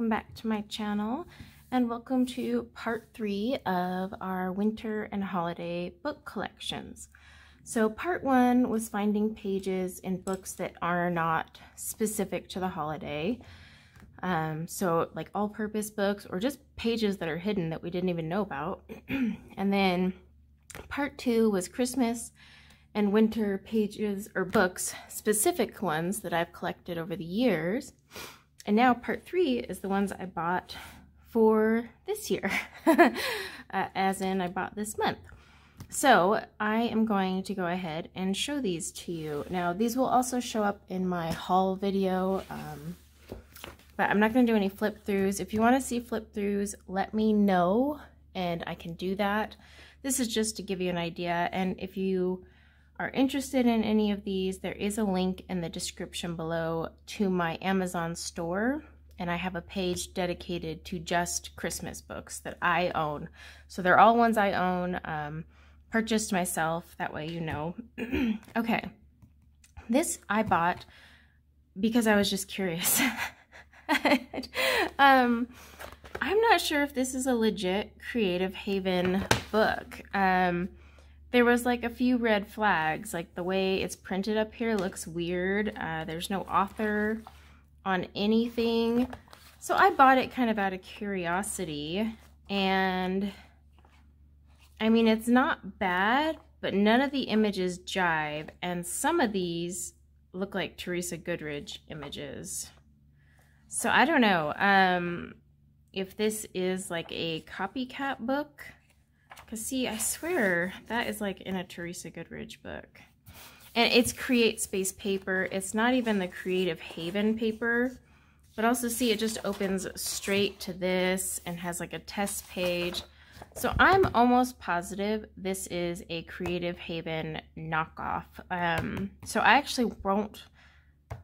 welcome back to my channel and welcome to part three of our winter and holiday book collections. So part one was finding pages in books that are not specific to the holiday. Um, so like all-purpose books or just pages that are hidden that we didn't even know about. and then part two was Christmas and winter pages or books, specific ones that I've collected over the years. And now part three is the ones I bought for this year, uh, as in I bought this month. So I am going to go ahead and show these to you. Now these will also show up in my haul video, um, but I'm not going to do any flip throughs. If you want to see flip throughs, let me know and I can do that. This is just to give you an idea. And if you are interested in any of these, there is a link in the description below to my Amazon store. And I have a page dedicated to just Christmas books that I own. So they're all ones I own, um, purchased myself. That way you know. okay. This I bought because I was just curious. um, I'm not sure if this is a legit Creative Haven book. Um, there was like a few red flags. Like the way it's printed up here looks weird. Uh, there's no author on anything. So I bought it kind of out of curiosity. And I mean, it's not bad, but none of the images jive. And some of these look like Teresa Goodridge images. So I don't know um, if this is like a copycat book because see, I swear that is like in a Teresa Goodridge book. And it's Create Space paper. It's not even the Creative Haven paper. But also see, it just opens straight to this and has like a test page. So I'm almost positive this is a Creative Haven knockoff. Um, so I actually won't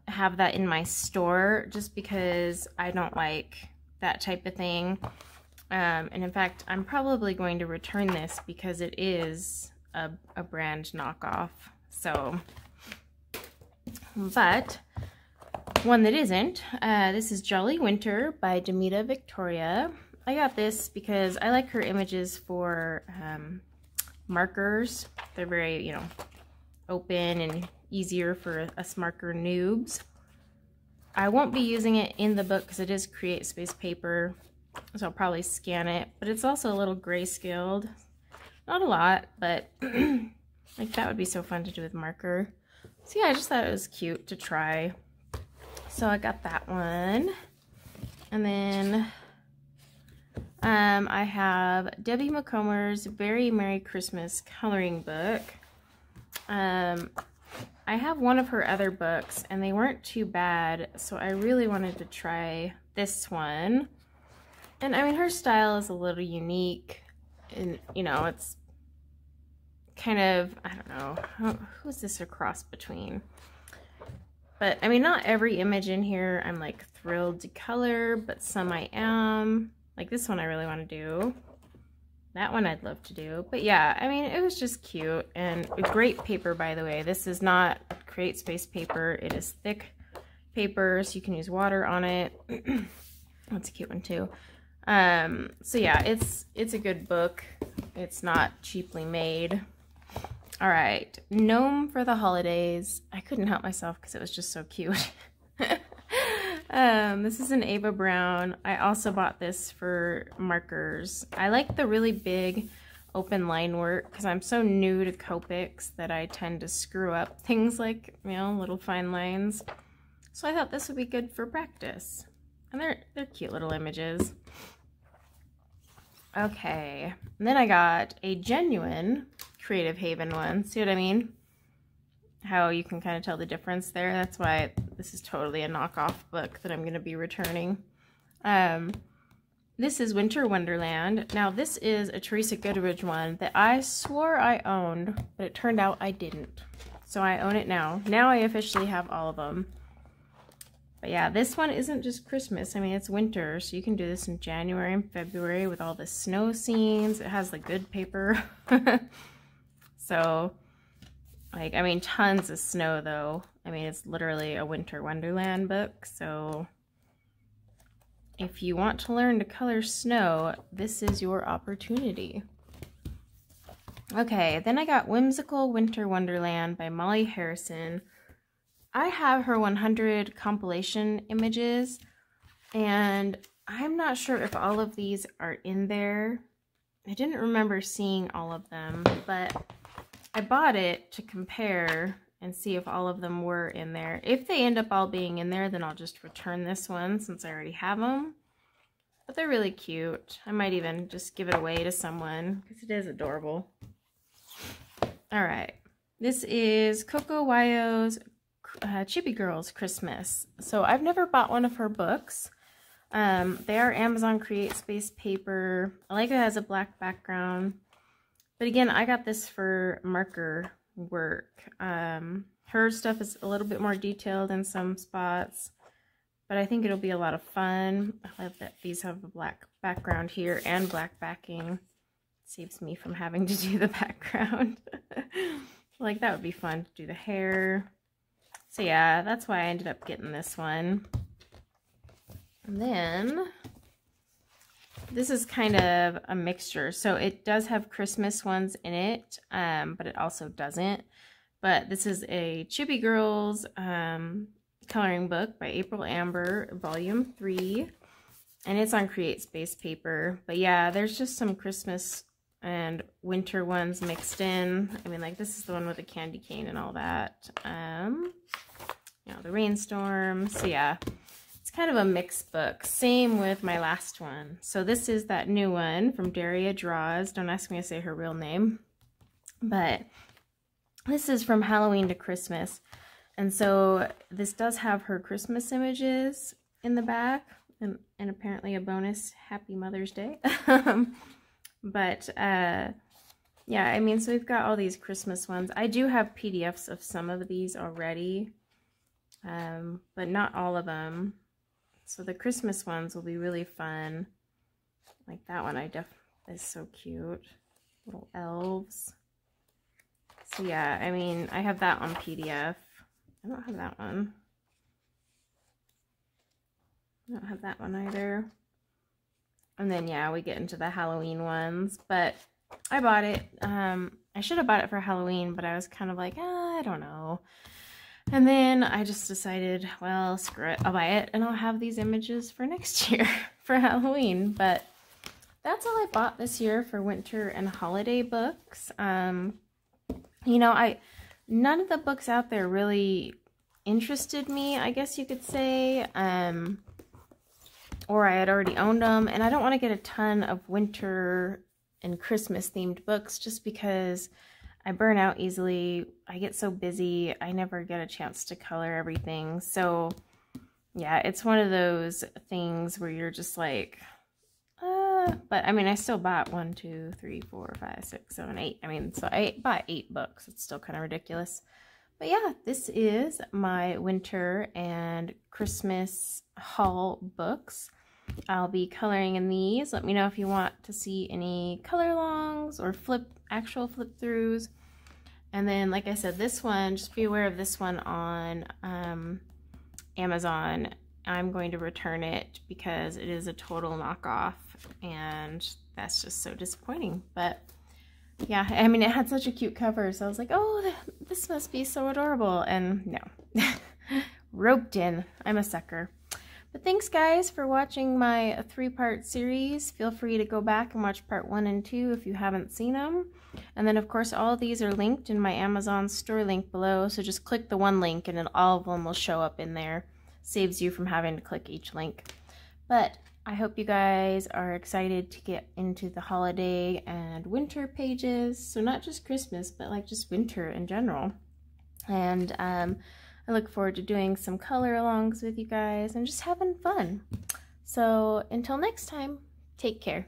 have that in my store just because I don't like that type of thing. Um, and in fact, I'm probably going to return this because it is a, a brand knockoff. So, but one that isn't, uh, this is Jolly Winter by Demita Victoria. I got this because I like her images for um, markers. They're very, you know, open and easier for us marker noobs. I won't be using it in the book because it is Create Space paper so I'll probably scan it. But it's also a little grayscaled. Not a lot, but like that would be so fun to do with marker. So yeah, I just thought it was cute to try. So I got that one. And then um, I have Debbie Macomber's Very Merry Christmas coloring book. Um, I have one of her other books and they weren't too bad, so I really wanted to try this one. And I mean, her style is a little unique. And, you know, it's kind of, I don't know, who's this a cross between? But, I mean, not every image in here I'm, like, thrilled to color, but some I am. Like, this one I really want to do. That one I'd love to do. But, yeah, I mean, it was just cute. And a great paper, by the way. This is not Create Space paper. It is thick paper, so you can use water on it. That's a cute one, too. Um, so yeah, it's it's a good book. It's not cheaply made. All right, Gnome for the Holidays. I couldn't help myself because it was just so cute. um, this is an Ava Browne. I also bought this for markers. I like the really big open line work because I'm so new to Copics that I tend to screw up things like, you know, little fine lines. So I thought this would be good for practice. And they're, they're cute little images. Okay, and then I got a genuine Creative Haven one. See what I mean? How you can kind of tell the difference there. That's why this is totally a knockoff book that I'm going to be returning. Um, this is Winter Wonderland. Now, this is a Teresa Goodridge one that I swore I owned, but it turned out I didn't. So I own it now. Now I officially have all of them. But yeah, this one isn't just Christmas. I mean, it's winter, so you can do this in January and February with all the snow scenes. It has the good paper. so, like, I mean, tons of snow, though. I mean, it's literally a winter wonderland book, so if you want to learn to color snow, this is your opportunity. Okay, then I got Whimsical Winter Wonderland by Molly Harrison. I have her 100 compilation images, and I'm not sure if all of these are in there. I didn't remember seeing all of them, but I bought it to compare and see if all of them were in there. If they end up all being in there, then I'll just return this one since I already have them. But they're really cute. I might even just give it away to someone because it is adorable. All right. This is Coco Wyo's uh, Chibi Girls Christmas. So I've never bought one of her books. Um, they are Amazon Create Space paper. I like it has a black background. But again, I got this for marker work. Um, her stuff is a little bit more detailed in some spots, but I think it'll be a lot of fun. I love that these have a black background here and black backing. saves me from having to do the background. like that would be fun to do the hair. So yeah, that's why I ended up getting this one. And then this is kind of a mixture. So it does have Christmas ones in it, um, but it also doesn't. But this is a Chibi Girls um, coloring book by April Amber, volume 3. And it's on Create Space paper. But yeah, there's just some Christmas and winter ones mixed in. I mean, like, this is the one with the candy cane and all that. Um, you know, the rainstorm. So yeah, it's kind of a mixed book. Same with my last one. So this is that new one from Daria Draws. Don't ask me to say her real name. But this is from Halloween to Christmas. And so this does have her Christmas images in the back. And, and apparently a bonus Happy Mother's Day. but uh, yeah, I mean, so we've got all these Christmas ones. I do have PDFs of some of these already. Um, but not all of them. So the Christmas ones will be really fun. Like that one, I def is so cute. Little elves. So yeah, I mean, I have that on PDF. I don't have that one. I don't have that one either. And then, yeah, we get into the Halloween ones. But I bought it. Um, I should have bought it for Halloween, but I was kind of like, ah, I don't know. And then I just decided, well, screw it. I'll buy it and I'll have these images for next year for Halloween. But that's all I bought this year for winter and holiday books. Um, you know, I none of the books out there really interested me, I guess you could say. Um, or I had already owned them. And I don't want to get a ton of winter and Christmas themed books just because I burn out easily. I get so busy. I never get a chance to color everything. So yeah, it's one of those things where you're just like, uh, but I mean, I still bought one, two, three, four, five, six, seven, eight. I mean, so I bought eight books. It's still kind of ridiculous. But yeah, this is my winter and Christmas haul books. I'll be coloring in these. Let me know if you want to see any color longs or flip actual flip throughs. And then, like I said, this one, just be aware of this one on um, Amazon. I'm going to return it because it is a total knockoff and that's just so disappointing. But yeah, I mean, it had such a cute cover, so I was like, oh, this must be so adorable. And no, roped in. I'm a sucker. But thanks guys for watching my three-part series. Feel free to go back and watch part one and two if you haven't seen them. And then of course all of these are linked in my Amazon store link below, so just click the one link and then all of them will show up in there. Saves you from having to click each link. But I hope you guys are excited to get into the holiday and winter pages. So not just Christmas, but like just winter in general. And um, I look forward to doing some color alongs with you guys and just having fun. So until next time, take care.